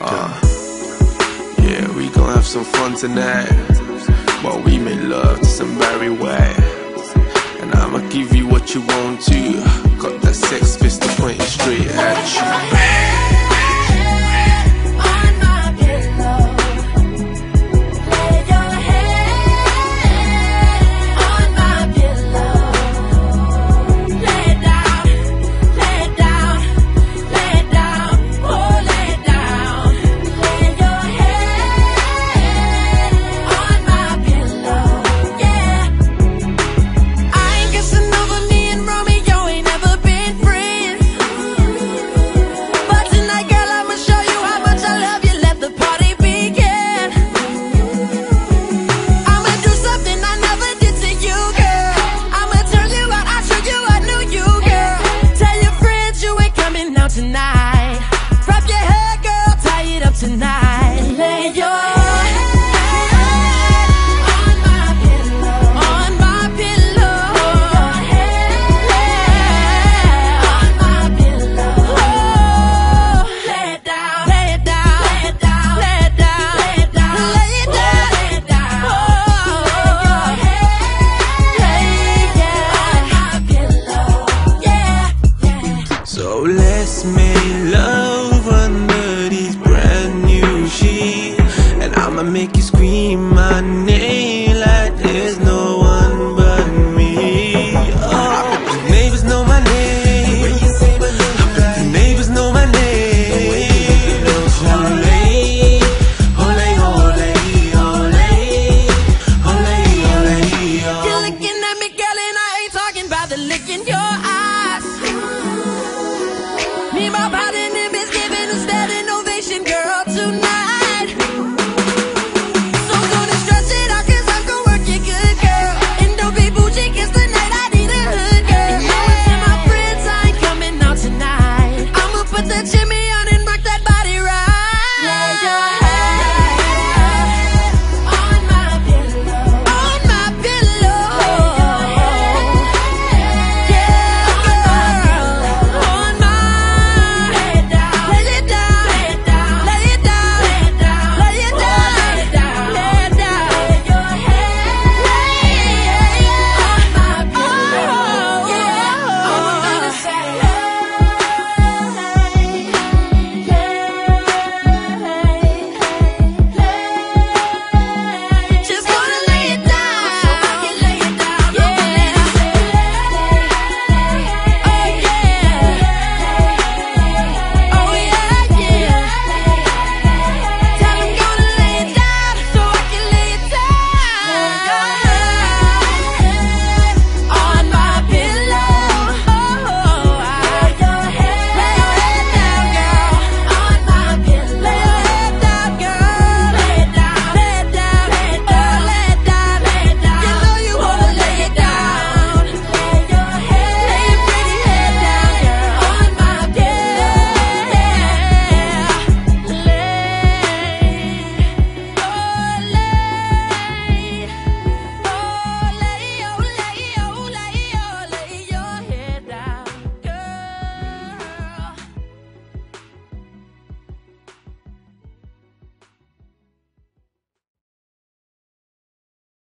Uh, yeah, we gon' have some fun tonight. While we make love to some Barry White. And I'ma give you what you want to. Got that sex fist to point straight So let's make love